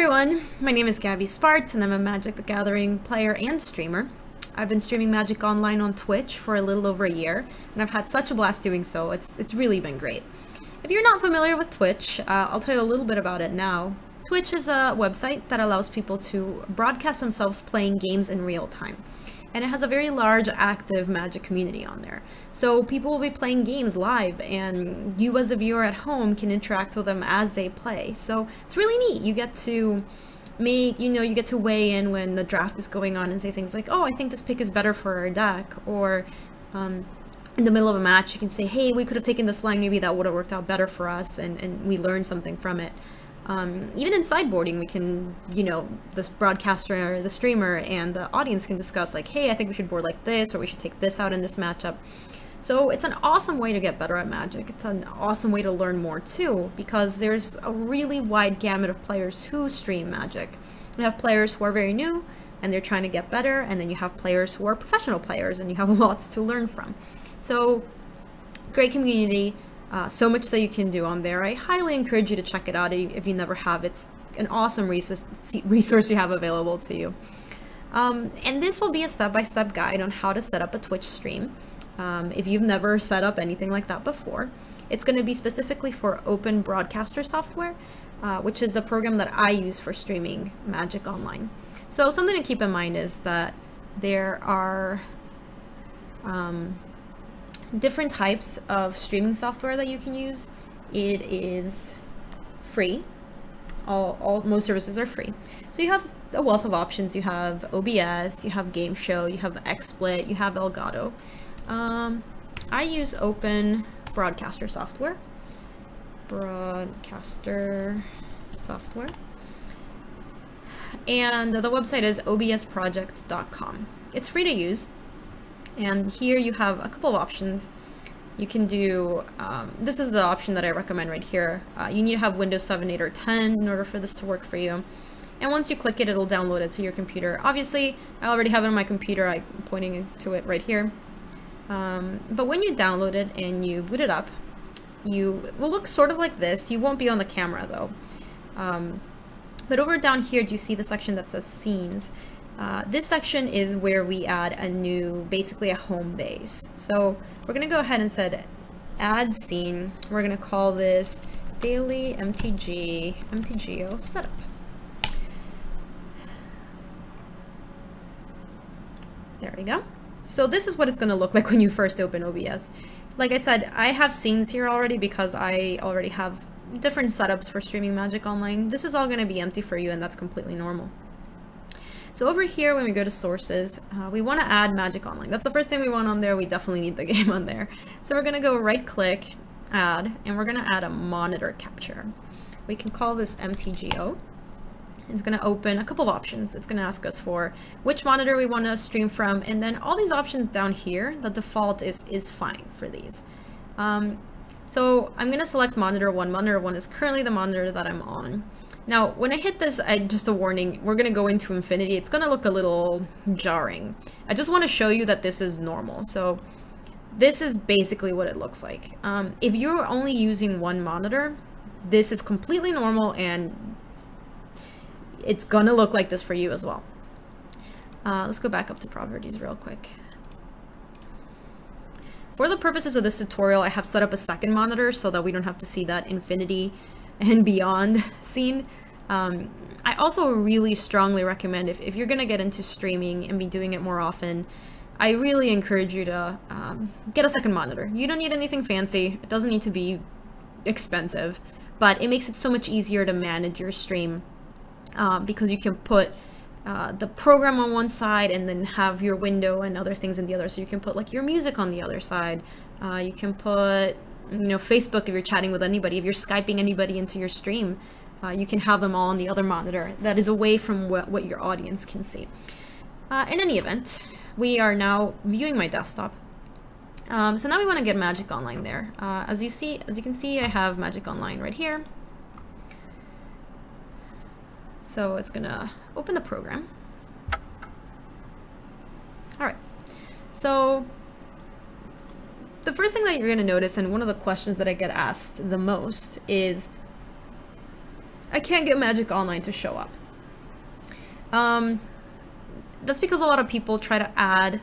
everyone, my name is Gaby Spartz and I'm a Magic the Gathering player and streamer. I've been streaming Magic Online on Twitch for a little over a year, and I've had such a blast doing so, it's, it's really been great. If you're not familiar with Twitch, uh, I'll tell you a little bit about it now. Twitch is a website that allows people to broadcast themselves playing games in real time and it has a very large active magic community on there. So people will be playing games live and you as a viewer at home can interact with them as they play. So it's really neat. You get to make you know you get to weigh in when the draft is going on and say things like oh i think this pick is better for our deck or um, in the middle of a match you can say hey we could have taken this line. Maybe that would have worked out better for us and, and we learned something from it um, even in sideboarding, we can, you know, the broadcaster, or the streamer, and the audience can discuss like, hey, I think we should board like this, or we should take this out in this matchup. So it's an awesome way to get better at Magic. It's an awesome way to learn more too, because there's a really wide gamut of players who stream Magic. You have players who are very new, and they're trying to get better, and then you have players who are professional players, and you have lots to learn from. So, great community, uh, so much that you can do on there. I highly encourage you to check it out if you never have. It's an awesome resource, you have available to you. Um, and this will be a step-by-step -step guide on how to set up a Twitch stream. Um, if you've never set up anything like that before, it's going to be specifically for Open Broadcaster software, uh, which is the program that I use for streaming Magic Online. So something to keep in mind is that there are um, different types of streaming software that you can use. It is free. All, all most services are free. So you have a wealth of options. You have OBS, you have Game Show, you have XSplit, you have Elgato. Um, I use Open Broadcaster software. Broadcaster software. And the website is obsproject.com. It's free to use. And here you have a couple of options. You can do, um, this is the option that I recommend right here. Uh, you need to have Windows 7, 8, or 10 in order for this to work for you. And once you click it, it'll download it to your computer. Obviously, I already have it on my computer. I'm pointing to it right here. Um, but when you download it and you boot it up, you will look sort of like this. You won't be on the camera though. Um, but over down here, do you see the section that says scenes? Uh, this section is where we add a new, basically a home base. So we're going to go ahead and set add scene. We're going to call this daily MTG, MTGO setup. There we go. So this is what it's going to look like when you first open OBS. Like I said, I have scenes here already because I already have different setups for streaming Magic Online. This is all going to be empty for you and that's completely normal. So over here, when we go to sources, uh, we want to add Magic Online. That's the first thing we want on there. We definitely need the game on there. So we're going to go right click, add, and we're going to add a monitor capture. We can call this MTGO. It's going to open a couple of options. It's going to ask us for which monitor we want to stream from, and then all these options down here, the default is, is fine for these. Um, so I'm going to select monitor 1. Monitor 1 is currently the monitor that I'm on. Now, when I hit this, I, just a warning, we're going to go into infinity. It's going to look a little jarring. I just want to show you that this is normal. So this is basically what it looks like. Um, if you're only using one monitor, this is completely normal and it's going to look like this for you as well. Uh, let's go back up to properties real quick. For the purposes of this tutorial, I have set up a second monitor so that we don't have to see that infinity and beyond scene. Um, I also really strongly recommend if, if you're going to get into streaming and be doing it more often, I really encourage you to um, get a second monitor. You don't need anything fancy. It doesn't need to be expensive, but it makes it so much easier to manage your stream uh, because you can put uh, the program on one side and then have your window and other things in the other. So you can put like your music on the other side. Uh, you can put you know, Facebook, if you're chatting with anybody, if you're Skyping anybody into your stream, uh, you can have them all on the other monitor. That is away from what, what your audience can see. Uh, in any event, we are now viewing my desktop. Um, so now we want to get Magic Online there. Uh, as you see, as you can see, I have Magic Online right here. So it's gonna open the program. All right. So the first thing that you're going to notice, and one of the questions that I get asked the most is, I can't get Magic Online to show up. Um, that's because a lot of people try to add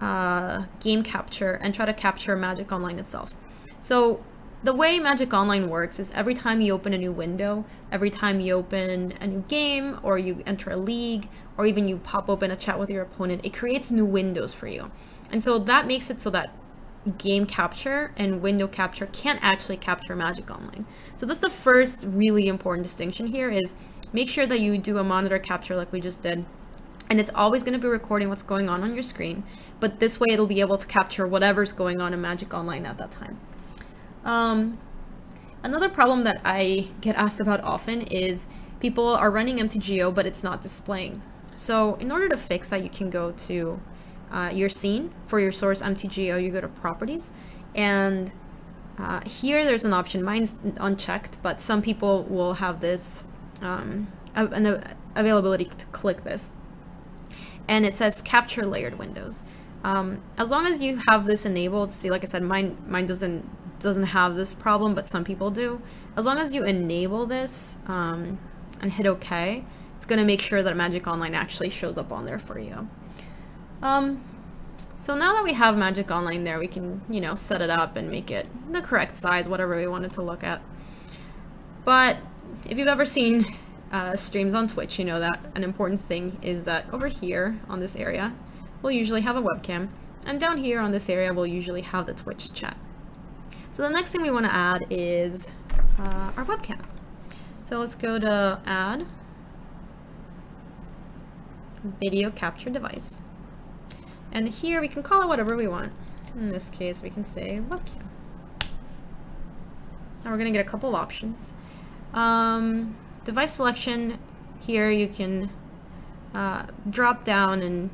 uh, game capture and try to capture Magic Online itself. So the way Magic Online works is every time you open a new window, every time you open a new game, or you enter a league, or even you pop open a chat with your opponent, it creates new windows for you. And so that makes it so that game capture and window capture can't actually capture Magic Online. So that's the first really important distinction here is make sure that you do a monitor capture like we just did. And it's always going to be recording what's going on on your screen, but this way it'll be able to capture whatever's going on in Magic Online at that time. Um, another problem that I get asked about often is people are running MTGO, but it's not displaying. So in order to fix that, you can go to uh, your scene for your source MTGO, you go to properties and uh, here there's an option, mine's unchecked, but some people will have this um, an availability to click this. And it says capture layered windows. Um, as long as you have this enabled, see, like I said, mine mine doesn't doesn't have this problem, but some people do. As long as you enable this um, and hit OK, it's going to make sure that Magic Online actually shows up on there for you. Um, so now that we have Magic Online there, we can, you know, set it up and make it the correct size, whatever we wanted to look at. But if you've ever seen uh, streams on Twitch, you know that an important thing is that over here on this area, we'll usually have a webcam. And down here on this area, we'll usually have the Twitch chat. So the next thing we want to add is uh, our webcam. So let's go to add video capture device. And here we can call it whatever we want. In this case, we can say webcam. Now we're going to get a couple of options. Um, device selection, here you can uh, drop down and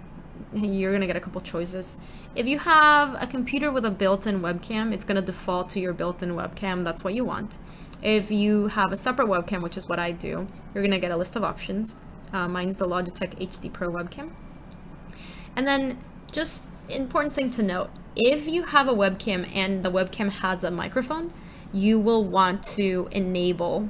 you're going to get a couple choices. If you have a computer with a built-in webcam, it's going to default to your built-in webcam. That's what you want. If you have a separate webcam, which is what I do, you're going to get a list of options. Uh, mine's the Logitech HD Pro webcam. And then just important thing to note, if you have a webcam and the webcam has a microphone, you will want to enable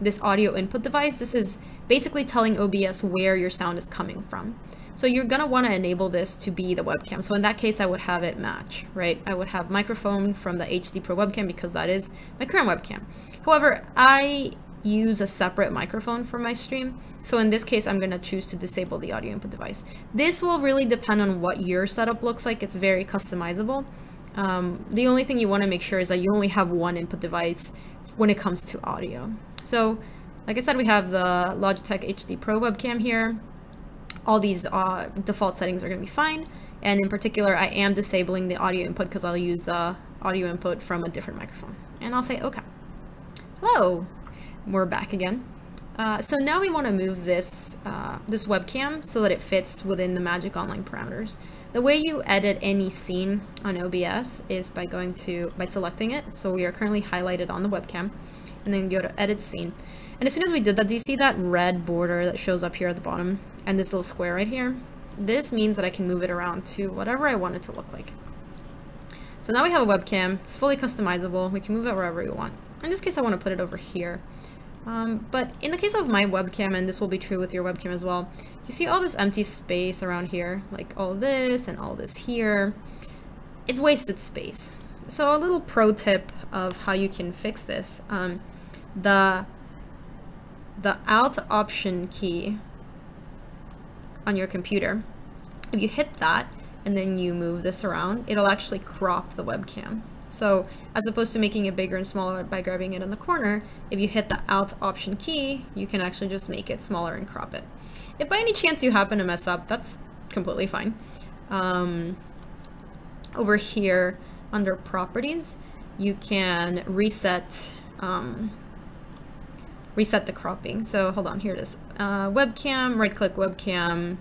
this audio input device. This is basically telling OBS where your sound is coming from. So you're gonna wanna enable this to be the webcam. So in that case, I would have it match, right? I would have microphone from the HD Pro webcam because that is my current webcam. However, I use a separate microphone for my stream. So in this case, I'm gonna choose to disable the audio input device. This will really depend on what your setup looks like. It's very customizable. Um, the only thing you wanna make sure is that you only have one input device when it comes to audio. So like I said, we have the Logitech HD Pro webcam here all these uh, default settings are going to be fine. And in particular, I am disabling the audio input because I'll use the audio input from a different microphone. And I'll say, okay. Hello, we're back again. Uh, so now we want to move this, uh, this webcam so that it fits within the Magic Online parameters. The way you edit any scene on OBS is by going to, by selecting it. So we are currently highlighted on the webcam and then go to edit scene. And as soon as we did that, do you see that red border that shows up here at the bottom? And this little square right here? This means that I can move it around to whatever I want it to look like. So now we have a webcam. It's fully customizable. We can move it wherever we want. In this case, I want to put it over here. Um, but in the case of my webcam, and this will be true with your webcam as well, you see all this empty space around here? Like all this and all this here. It's wasted space. So a little pro tip of how you can fix this. Um, the the Alt Option key on your computer, if you hit that and then you move this around, it'll actually crop the webcam. So as opposed to making it bigger and smaller by grabbing it in the corner, if you hit the Alt Option key, you can actually just make it smaller and crop it. If by any chance you happen to mess up, that's completely fine. Um, over here under Properties, you can reset um, reset the cropping. So hold on, here it is. Uh, webcam, right click webcam,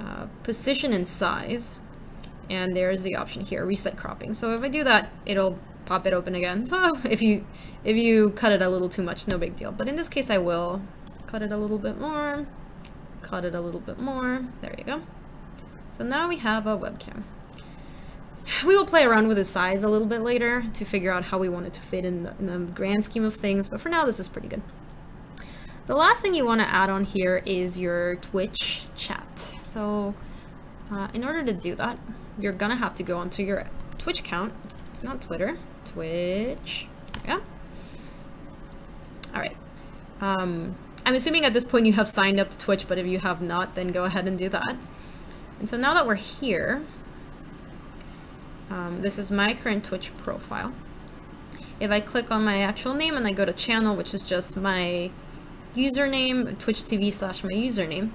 uh, position and size. And there's the option here, reset cropping. So if I do that, it'll pop it open again. So if you if you cut it a little too much, no big deal. But in this case, I will cut it a little bit more, cut it a little bit more. There you go. So now we have a webcam. We will play around with the size a little bit later to figure out how we want it to fit in the, in the grand scheme of things, but for now this is pretty good. The last thing you want to add on here is your Twitch chat. So uh, in order to do that, you're gonna have to go onto your Twitch account, not Twitter, Twitch, yeah. All right. Um, I'm assuming at this point you have signed up to Twitch, but if you have not, then go ahead and do that. And so now that we're here, um, this is my current Twitch profile. If I click on my actual name and I go to channel, which is just my username, Twitch TV slash my username,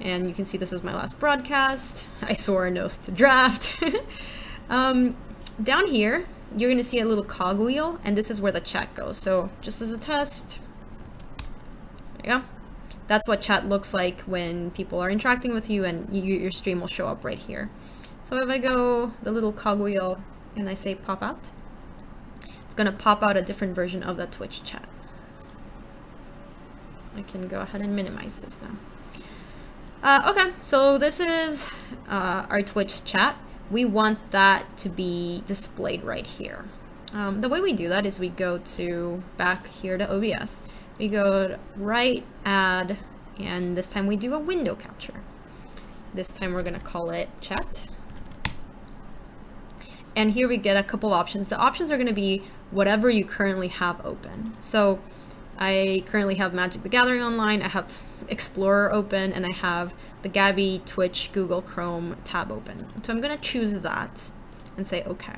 and you can see this is my last broadcast. I swore an oath to draft. um, down here, you're going to see a little cogwheel, and this is where the chat goes. So just as a test, there you go. That's what chat looks like when people are interacting with you, and you, your stream will show up right here. So if I go the little cogwheel and I say pop out, it's going to pop out a different version of the Twitch chat. I can go ahead and minimize this now. Uh, okay, so this is uh, our Twitch chat. We want that to be displayed right here. Um, the way we do that is we go to back here to OBS. We go right add, and this time we do a window capture. This time we're gonna call it chat. And here we get a couple options. The options are gonna be whatever you currently have open. So I currently have Magic the Gathering online, I have Explorer open, and I have the Gaby, Twitch, Google Chrome tab open. So I'm gonna choose that and say okay.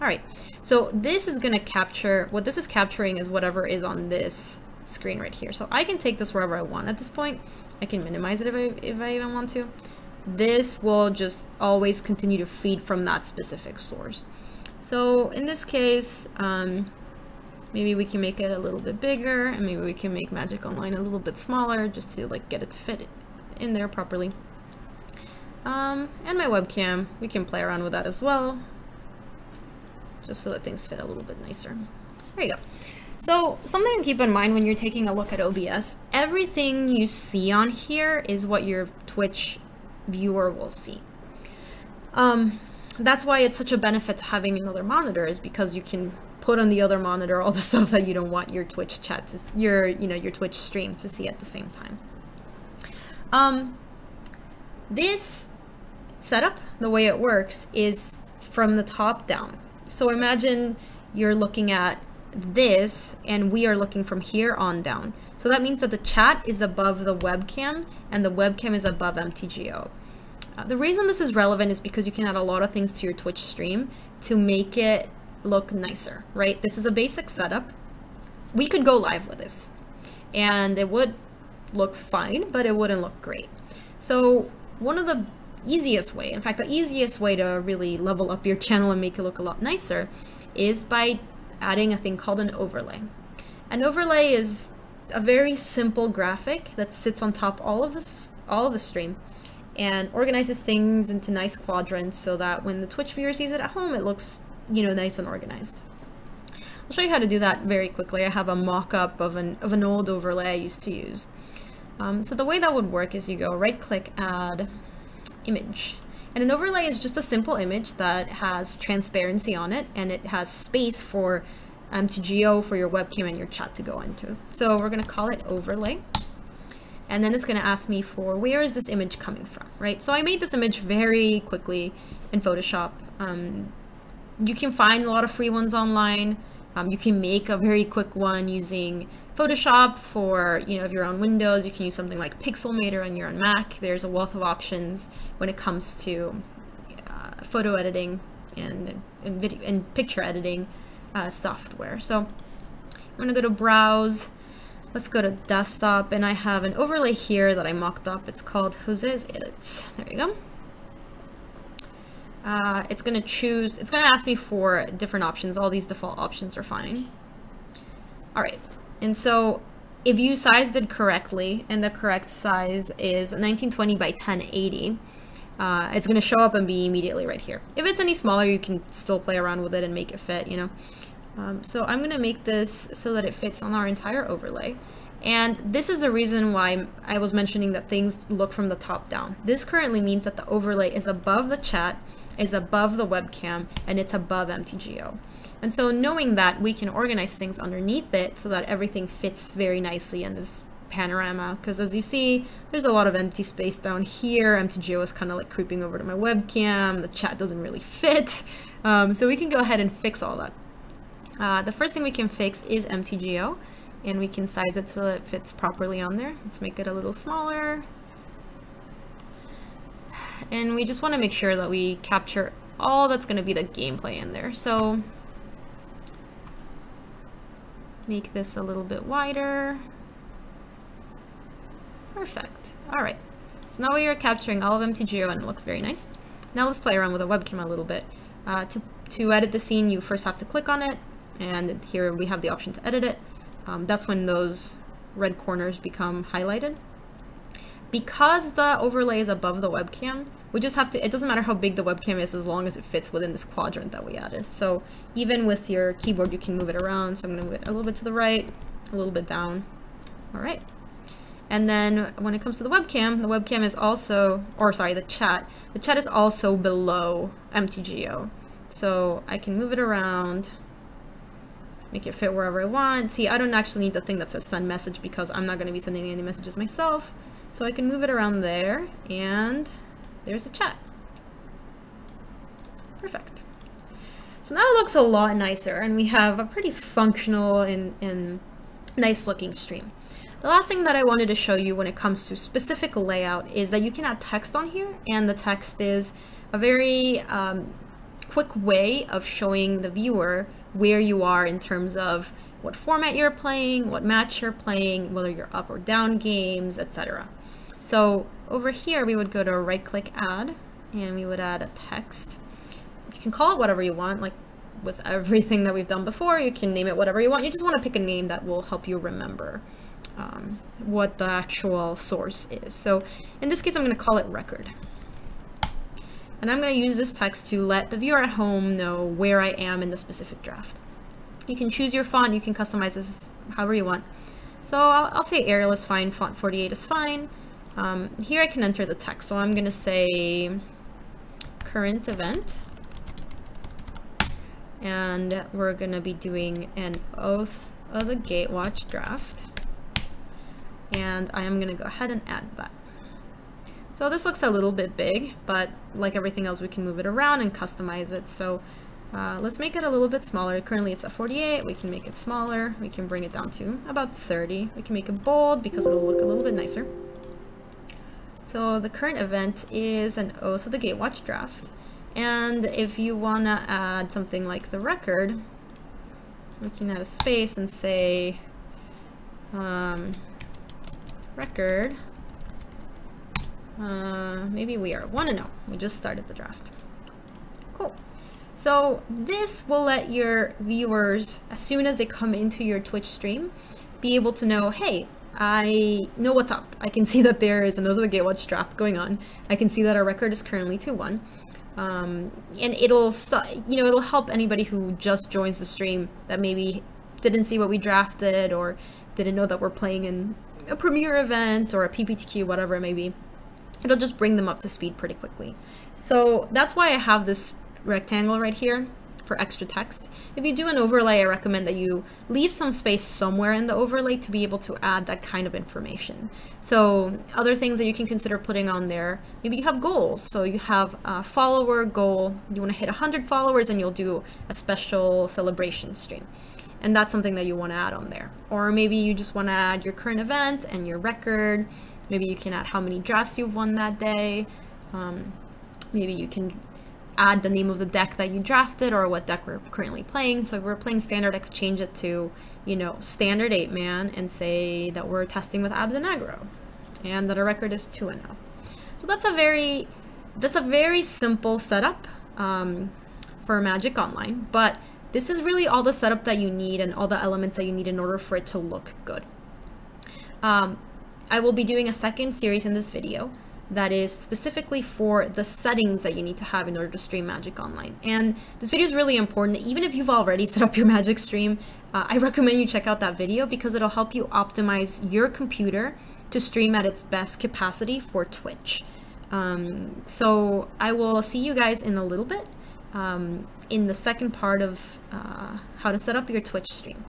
All right, so this is gonna capture, what this is capturing is whatever is on this screen right here. So I can take this wherever I want at this point. I can minimize it if I, if I even want to. This will just always continue to feed from that specific source. So in this case, um, Maybe we can make it a little bit bigger and maybe we can make Magic Online a little bit smaller just to like get it to fit in there properly. Um, and my webcam, we can play around with that as well. Just so that things fit a little bit nicer. There you go. So something to keep in mind when you're taking a look at OBS, everything you see on here is what your Twitch viewer will see. Um, that's why it's such a benefit to having another monitor is because you can put on the other monitor all the stuff that you don't want your Twitch chat to, your, you know, your Twitch stream to see at the same time. Um, this setup, the way it works is from the top down. So imagine you're looking at this and we are looking from here on down. So that means that the chat is above the webcam and the webcam is above MTGO. Uh, the reason this is relevant is because you can add a lot of things to your Twitch stream to make it look nicer, right? This is a basic setup. We could go live with this and it would look fine, but it wouldn't look great. So one of the easiest way, in fact, the easiest way to really level up your channel and make it look a lot nicer is by adding a thing called an overlay. An overlay is a very simple graphic that sits on top all of this all of the stream and organizes things into nice quadrants so that when the Twitch viewer sees it at home, it looks you know, nice and organized. I'll show you how to do that very quickly. I have a mock-up of an, of an old overlay I used to use. Um, so the way that would work is you go right-click, add image. And an overlay is just a simple image that has transparency on it, and it has space for MTGO for your webcam and your chat to go into. So we're going to call it overlay. And then it's going to ask me for where is this image coming from, right? So I made this image very quickly in Photoshop. Um, you can find a lot of free ones online. Um, you can make a very quick one using Photoshop for, you know, if you're on Windows, you can use something like Pixelmator and you're on Mac. There's a wealth of options when it comes to uh, photo editing and, and, video, and picture editing uh, software. So I'm gonna go to Browse. Let's go to Desktop, and I have an overlay here that I mocked up. It's called Jose's Edits. There you go uh, it's going to choose, it's going to ask me for different options. All these default options are fine. All right. And so if you sized it correctly and the correct size is 1920 by 1080, uh, it's going to show up and be immediately right here. If it's any smaller, you can still play around with it and make it fit, you know. Um, so I'm going to make this so that it fits on our entire overlay. And this is the reason why I was mentioning that things look from the top down. This currently means that the overlay is above the chat is above the webcam and it's above MTGO. And so knowing that we can organize things underneath it so that everything fits very nicely in this panorama because as you see, there's a lot of empty space down here. MTGO is kind of like creeping over to my webcam. The chat doesn't really fit. Um, so we can go ahead and fix all that. Uh, the first thing we can fix is MTGO and we can size it so it fits properly on there. Let's make it a little smaller. And we just want to make sure that we capture all that's going to be the gameplay in there. So make this a little bit wider. Perfect. All right. So now we are capturing all of MTGO and it looks very nice. Now let's play around with the webcam a little bit. Uh, to, to edit the scene, you first have to click on it, and here we have the option to edit it. Um, that's when those red corners become highlighted. Because the overlay is above the webcam, we just have to, it doesn't matter how big the webcam is as long as it fits within this quadrant that we added. So even with your keyboard, you can move it around. So I'm gonna move it a little bit to the right, a little bit down. All right. And then when it comes to the webcam, the webcam is also, or sorry, the chat, the chat is also below MTGO. So I can move it around, make it fit wherever I want. See, I don't actually need the thing that says send message because I'm not going to be sending any messages myself. So I can move it around there and there's a chat. Perfect. So now it looks a lot nicer and we have a pretty functional and, and nice looking stream. The last thing that I wanted to show you when it comes to specific layout is that you can add text on here and the text is a very um, quick way of showing the viewer where you are in terms of what format you're playing, what match you're playing, whether you're up or down games, etc. So over here, we would go to right click add and we would add a text. You can call it whatever you want, like with everything that we've done before, you can name it whatever you want. You just want to pick a name that will help you remember um, what the actual source is. So in this case, I'm going to call it record. And I'm going to use this text to let the viewer at home know where I am in the specific draft. You can choose your font, you can customize this however you want. So I'll, I'll say Arial is fine, font 48 is fine. Um, here I can enter the text, so I'm going to say current event. And we're going to be doing an Oath of the Gatewatch draft. And I am going to go ahead and add that. So this looks a little bit big, but like everything else, we can move it around and customize it. So uh, let's make it a little bit smaller. Currently it's at 48. We can make it smaller. We can bring it down to about 30. We can make it bold because it'll look a little bit nicer. So the current event is an Oath of the Gatewatch draft. And if you want to add something like the record, can add a space and say um, record uh, maybe we are 1 0. We just started the draft. Cool. So this will let your viewers, as soon as they come into your Twitch stream, be able to know, hey, I know what's up. I can see that there is another Gatewatch draft going on. I can see that our record is currently 2-1. Um, and it'll, you know, it'll help anybody who just joins the stream that maybe didn't see what we drafted or didn't know that we're playing in a premiere event or a PPTQ, whatever it may be it'll just bring them up to speed pretty quickly. So that's why I have this rectangle right here for extra text. If you do an overlay, I recommend that you leave some space somewhere in the overlay to be able to add that kind of information. So other things that you can consider putting on there, maybe you have goals. So you have a follower goal, you want to hit 100 followers and you'll do a special celebration stream. And that's something that you want to add on there. Or maybe you just want to add your current event and your record Maybe you can add how many drafts you've won that day. Um, maybe you can add the name of the deck that you drafted or what deck we're currently playing. So if we're playing standard, I could change it to, you know, standard 8 man and say that we're testing with Abzan Aggro and that our record is 2 and 0. So that's a very that's a very simple setup um, for Magic Online, but this is really all the setup that you need and all the elements that you need in order for it to look good. Um, I will be doing a second series in this video that is specifically for the settings that you need to have in order to stream Magic Online. And this video is really important. Even if you've already set up your Magic stream, uh, I recommend you check out that video because it'll help you optimize your computer to stream at its best capacity for Twitch. Um, so I will see you guys in a little bit um, in the second part of uh, how to set up your Twitch stream.